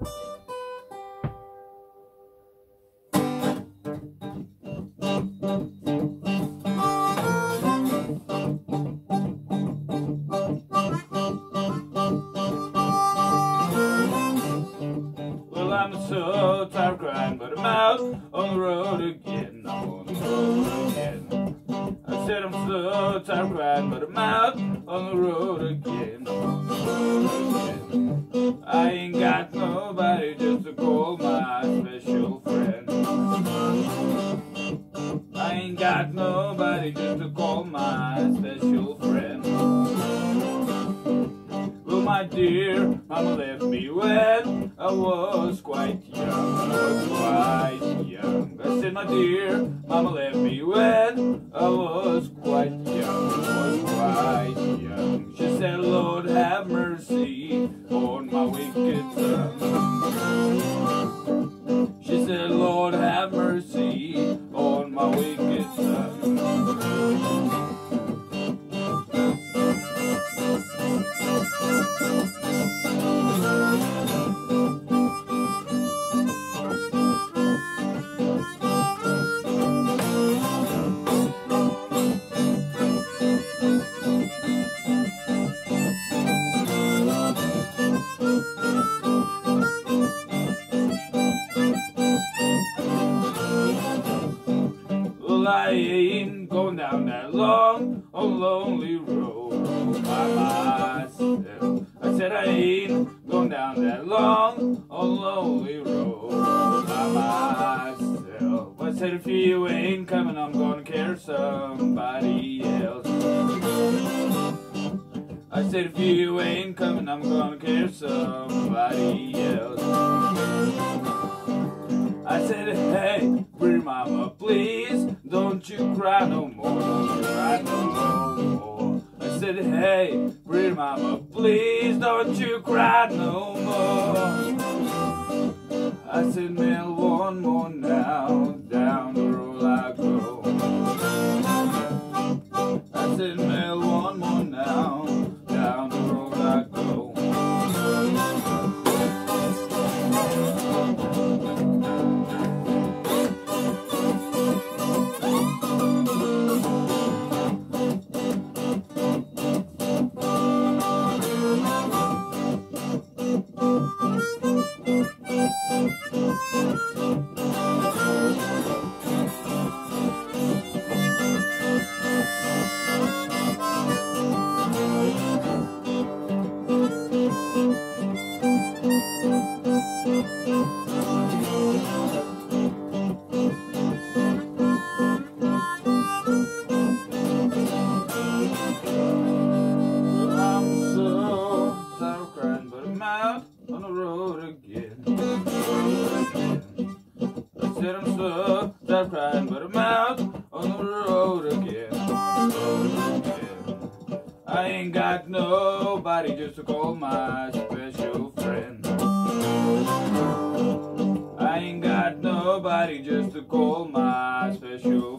Well, I'm so tired of crying, but I'm out on the road again. I'm on the road again. I said I'm so tired of crying, but I'm out on the road got nobody to call my special friend. Well, my dear, mama left me when I was quite young. I was quite young. I said, my dear, mama left me when I was Ain't going down that long, on lonely road by myself. I said I ain't going down that long, on lonely road by myself. I said if you ain't coming, I'm gonna care somebody else. I said if you ain't coming, I'm gonna care somebody else. Don't you cry no more, don't you cry no more. I said, hey, pretty mama, please don't you cry no more. I said, Mel, one more now, down the road I go. I said, Crying, but I'm out on the road again. Road again. I ain't got nobody just to call my special nobody just to call my special